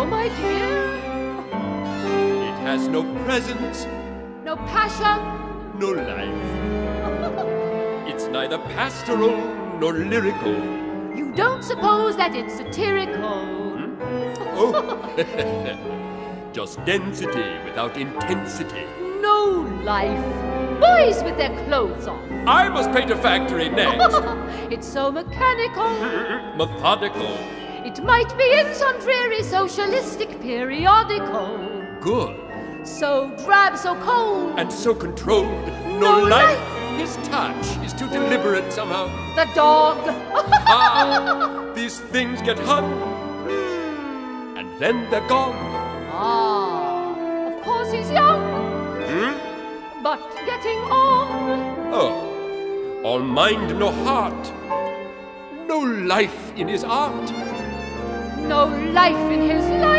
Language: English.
Oh, my dear. It has no presence, no passion, no life. it's neither pastoral nor lyrical. You don't suppose that it's satirical? Hmm? Oh, just density without intensity. No life boys with their clothes on. I must paint a factory next. it's so mechanical. Methodical. It might be in some dreary socialistic periodical. Good. So drab, so cold. And so controlled. No, no life. life. His touch is too deliberate somehow. The dog. ah, these things get hung. And then they're gone. Ah, of course he's young. Hmm? But getting on. Oh, all mind, no heart. No life in his art. No life in his life.